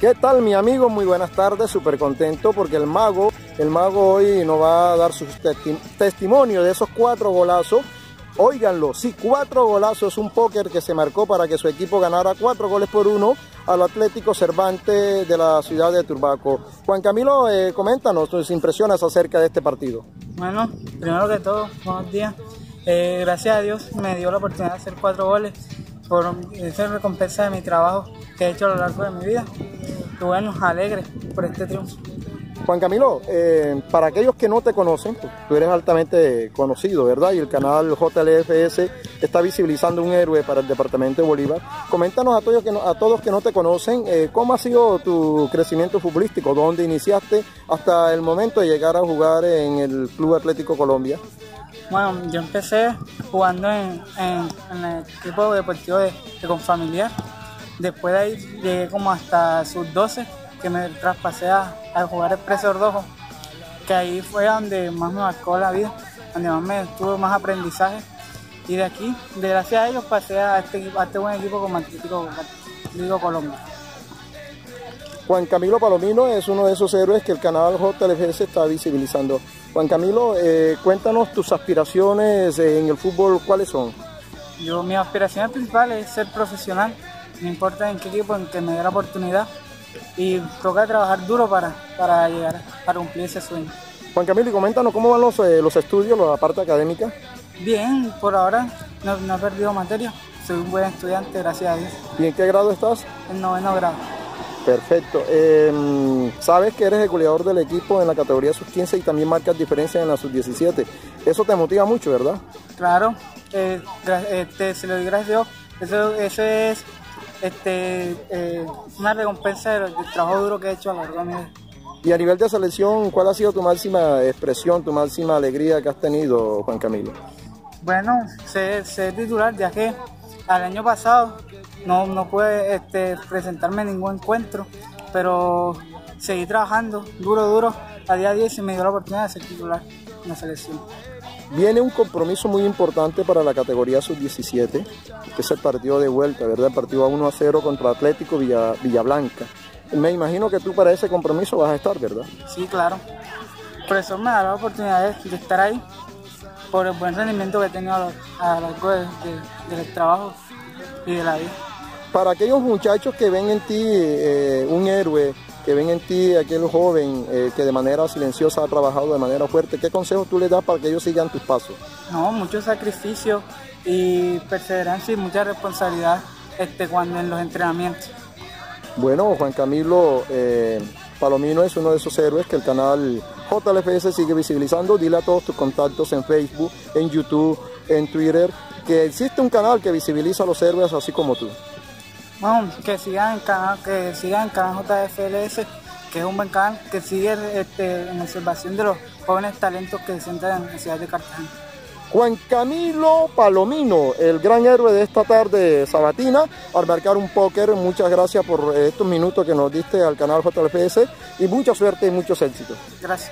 ¿Qué tal mi amigo? Muy buenas tardes, súper contento porque el mago, el mago hoy nos va a dar su testimonio de esos cuatro golazos. Óiganlo, sí, cuatro golazos, un póker que se marcó para que su equipo ganara cuatro goles por uno al Atlético Cervantes de la ciudad de Turbaco. Juan Camilo, eh, coméntanos tus impresiones acerca de este partido. Bueno, primero que todo, buenos días. Eh, gracias a Dios me dio la oportunidad de hacer cuatro goles por esa recompensa de mi trabajo que he hecho a lo largo de mi vida. Y bueno, alegre por este triunfo. Juan Camilo, eh, para aquellos que no te conocen, pues, tú eres altamente conocido, ¿verdad? Y el canal JLFS está visibilizando un héroe para el departamento de Bolívar. Coméntanos a todos que no, a todos que no te conocen, eh, ¿cómo ha sido tu crecimiento futbolístico? ¿Dónde iniciaste hasta el momento de llegar a jugar en el Club Atlético Colombia? Bueno, yo empecé jugando en, el equipo deportivo de, de Confamiliar. Después de ahí llegué como hasta sus 12, que me traspasé a, jugar el Preso Ordojo, que ahí fue donde más me marcó la vida, donde más me tuve más aprendizaje. Y de aquí, de gracias a ellos, pasé a este, a este buen equipo como Atlético, Atlético Colombia. Juan Camilo Palomino es uno de esos héroes que el canal JLFS está visibilizando. Juan Camilo, eh, cuéntanos tus aspiraciones en el fútbol, ¿cuáles son? Yo, mi aspiración principal es ser profesional, no importa en qué equipo, en que me dé la oportunidad y toca trabajar duro para, para llegar, para cumplir ese sueño. Juan Camilo, y coméntanos cómo van los, eh, los estudios, la parte académica. Bien, por ahora no, no he perdido materia, soy un buen estudiante, gracias a Dios. ¿Y en qué grado estás? En noveno grado. Perfecto. Em, sabes que eres el goleador del equipo en la categoría sub-15 y también marcas diferencia en la sub-17. Eso te motiva mucho, ¿verdad? Claro, eh, este, se lo doy gracias a Eso, es este, eh, una recompensa del, trabajo duro que he hecho a lo largo de mi vida. Y a nivel de selección, ¿cuál ha sido tu máxima expresión, tu máxima alegría que has tenido, Juan Camilo? Bueno, ser, ser titular, ya que al año pasado no, no pude este, presentarme en ningún encuentro, pero seguí trabajando duro, duro. A día 10 y me dio la oportunidad de ser titular en la selección. Viene un compromiso muy importante para la categoría sub-17, que es el partido de vuelta, ¿verdad? El partido a 1 a 0 contra Atlético Villa, Villablanca. Me imagino que tú para ese compromiso vas a estar, ¿verdad? Sí, claro. Por eso me da la oportunidad de, estar ahí, por el buen rendimiento que he tenido a lo largo del trabajo y de la vida para aquellos muchachos que ven en ti eh, un héroe, que ven en ti aquel joven eh, que de manera silenciosa ha trabajado de manera fuerte, ¿qué consejos tú les das para que ellos sigan tus pasos? No, mucho sacrificio y perseverancia y mucha responsabilidad este, cuando en los entrenamientos. Bueno, Juan Camilo eh, Palomino es uno de esos héroes que el canal JLFS sigue visibilizando. Dile a todos tus contactos en Facebook, en YouTube, en Twitter, que existe un canal que visibiliza a los héroes así como tú. Bueno, que sigan el canal, que sigan el canal JFLS, que es un buen canal que sigue este, en observación de los jóvenes talentos que se sientan en la ciudad de Cartagena. Juan Camilo Palomino, el gran héroe de esta tarde sabatina, al marcar un póker. Muchas gracias por estos minutos que nos diste al canal JFS y mucha suerte y muchos éxitos. Gracias.